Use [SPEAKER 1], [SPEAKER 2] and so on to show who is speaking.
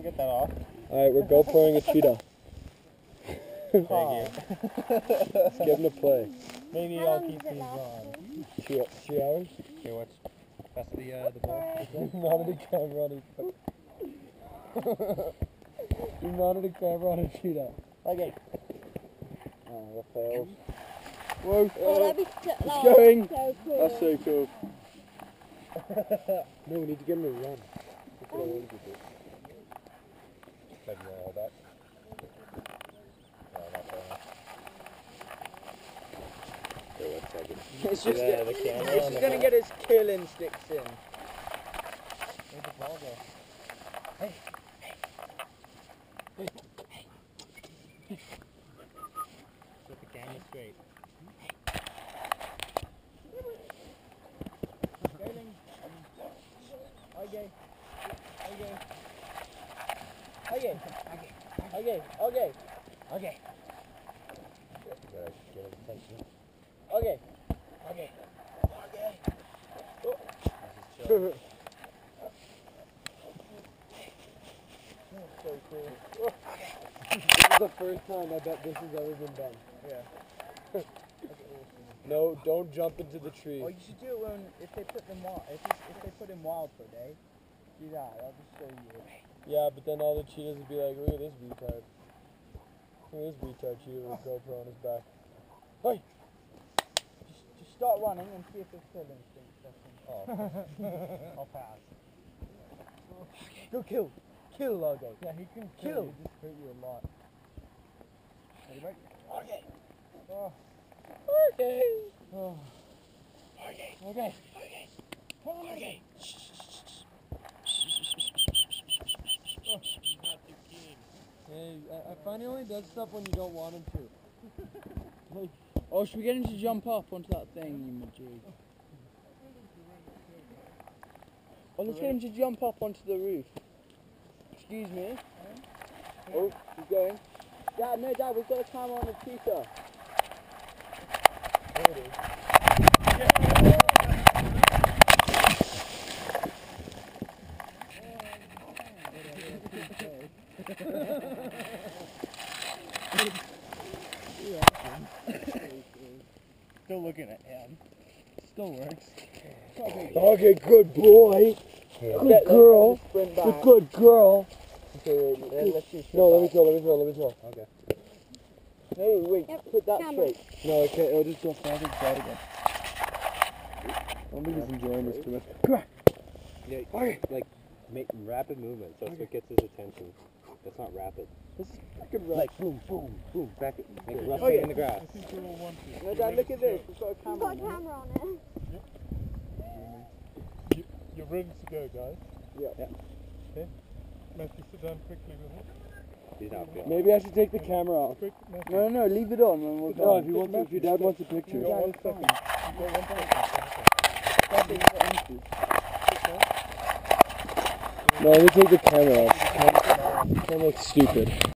[SPEAKER 1] We'll get that off.
[SPEAKER 2] Alright, we're GoProing a cheetah.
[SPEAKER 1] Thank you.
[SPEAKER 2] Let's give him a play.
[SPEAKER 1] Maybe
[SPEAKER 3] How
[SPEAKER 1] I'll keep these on.
[SPEAKER 3] for?
[SPEAKER 2] Three, three hours?
[SPEAKER 1] Here, what's that's the uh, the bowl?
[SPEAKER 2] mounted a camera on a You mounted a camera on a cheetah.
[SPEAKER 1] Okay.
[SPEAKER 2] Oh, that fails. Whoa.
[SPEAKER 3] Oh,
[SPEAKER 2] Oh,
[SPEAKER 3] that'd be
[SPEAKER 2] it's
[SPEAKER 3] oh,
[SPEAKER 2] going.
[SPEAKER 3] so cool.
[SPEAKER 2] That's so cool. no, we need to get him to run. That's what I wanted to do.
[SPEAKER 1] Like, uh, that. No, not that.
[SPEAKER 2] Wait.
[SPEAKER 4] It's just,
[SPEAKER 1] the- the camera
[SPEAKER 4] it's
[SPEAKER 1] on
[SPEAKER 4] just gonna get his kill instincts in.
[SPEAKER 1] Where'd the ball go? Hey. Hey. Hey. Set the camera straight.
[SPEAKER 4] Okay. Okay. Okay. Okay. Okay. Okay.
[SPEAKER 1] Gotta get his attention.
[SPEAKER 4] Okay. Okay.
[SPEAKER 1] This is.
[SPEAKER 4] So cool.
[SPEAKER 2] This is the first time I bet this has ever been done.
[SPEAKER 4] Yeah.
[SPEAKER 2] No, don't jump into the tree.
[SPEAKER 4] Oh, you should do it when if they put them wild. If, if they put him wild for a day, do that. I'll just show you.
[SPEAKER 2] Yeah, but then all the cheetahs would be like, look at this retard. Look at this retard cheetah with a GoPro on his back.
[SPEAKER 4] Just, just start running and see if there's kill instincts.
[SPEAKER 1] Oh. I'll pass.
[SPEAKER 4] Go kill. Kill Logo.
[SPEAKER 1] Yeah, he can
[SPEAKER 4] Kill.
[SPEAKER 1] You, just hurt you a lot. Ready?
[SPEAKER 4] Okay.
[SPEAKER 1] Oh.
[SPEAKER 4] Okay.
[SPEAKER 1] Oh.
[SPEAKER 4] Okay.
[SPEAKER 1] Okay.
[SPEAKER 4] Okay.
[SPEAKER 2] Hey, I, I he only does stuff when you don't want him to.
[SPEAKER 4] Oh, should we get him to jump up onto that thing, you majig? Oh, let's get him to jump up onto the roof. Excuse me. Oh, he's going. Dad, no, Dad, we've got a camera on the cheetah.
[SPEAKER 1] There it is. Still looking at him. Still works.
[SPEAKER 2] Okay, good boy. Good girl.
[SPEAKER 4] Sprint
[SPEAKER 2] Good, good girl.
[SPEAKER 4] Okay, wait, then let's do
[SPEAKER 2] No, let me throw, let me throw, let me throw.
[SPEAKER 1] Okay.
[SPEAKER 4] No, wait,
[SPEAKER 3] Yep,
[SPEAKER 4] put that
[SPEAKER 3] camera.
[SPEAKER 4] straight.
[SPEAKER 2] No, I can't. It'll just go fast and flat again. I don't think he's enjoying this too much. Come on.
[SPEAKER 1] Yeah,
[SPEAKER 2] Okay.
[SPEAKER 1] like make rapid movements. So that's what gets his attention. That's not rapid.
[SPEAKER 2] This is freaking right.
[SPEAKER 1] Like boom, boom, boom, back it, like
[SPEAKER 2] Okay.
[SPEAKER 1] rustling
[SPEAKER 4] Oh, yeah.
[SPEAKER 1] in the grass.
[SPEAKER 4] No, Dad, look at this. We've got a
[SPEAKER 3] You've
[SPEAKER 4] camera
[SPEAKER 3] got a
[SPEAKER 4] on it.
[SPEAKER 3] camera on it.
[SPEAKER 5] You're ready to go, guys.
[SPEAKER 4] Yeah.
[SPEAKER 1] Yeah.
[SPEAKER 5] Okay. Matthew, sit down quickly with me.
[SPEAKER 1] He's out. Bill.
[SPEAKER 2] Maybe I should take the camera off.
[SPEAKER 4] No, no, no, leave it on and we'll
[SPEAKER 2] No, if you want, to, if your dad wants a picture.
[SPEAKER 5] You got one second. You got one second.
[SPEAKER 2] No, me take the camera off. Camera, camera looks stupid.